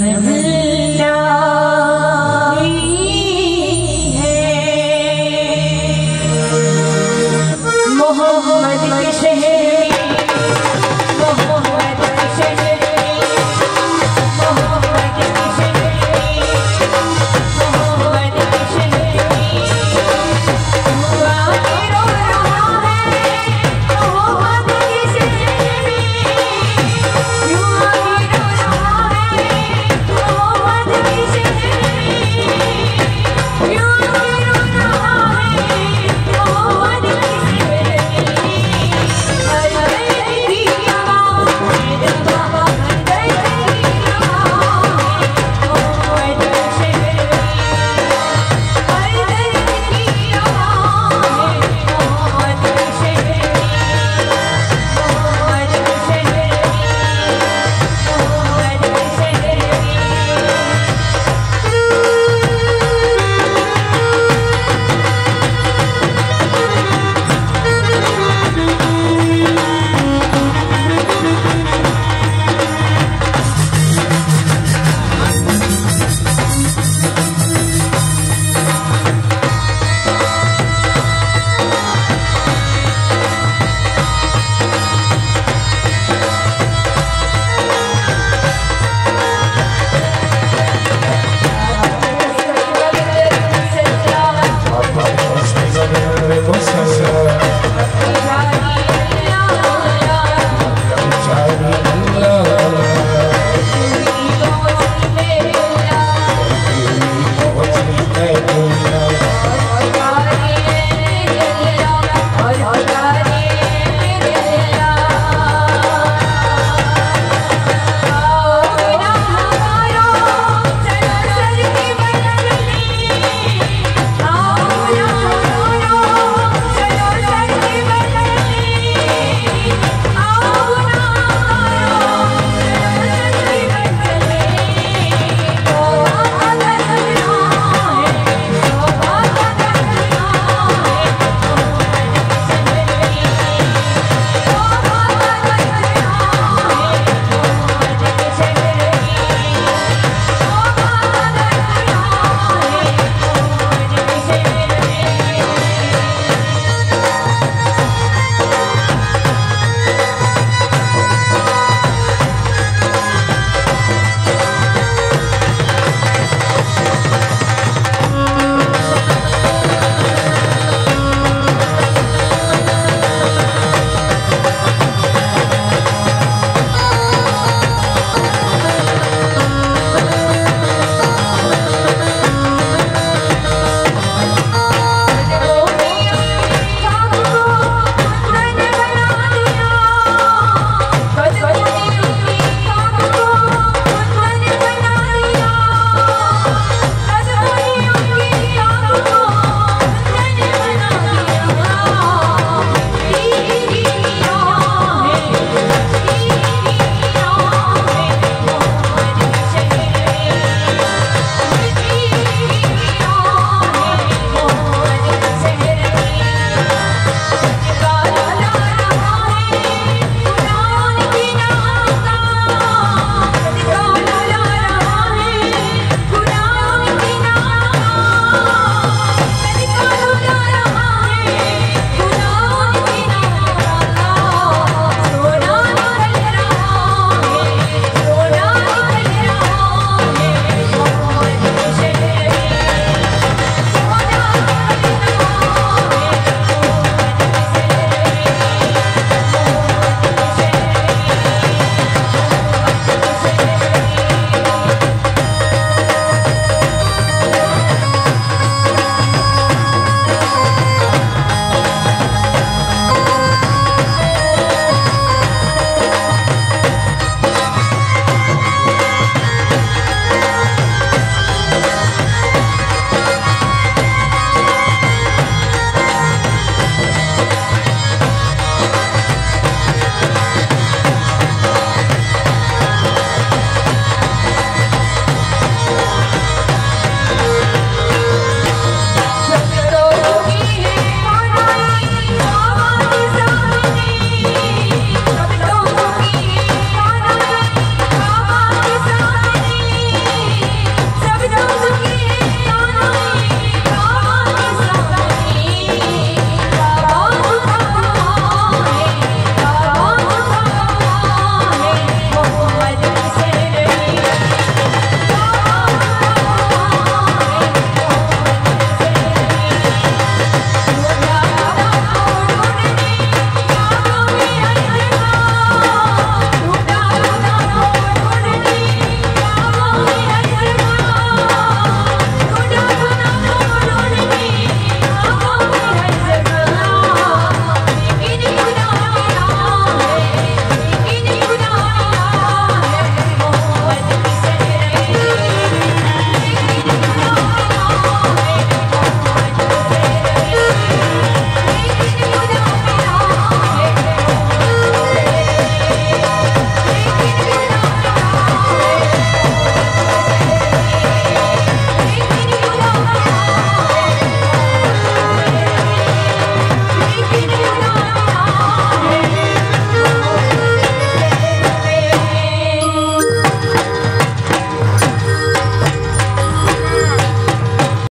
never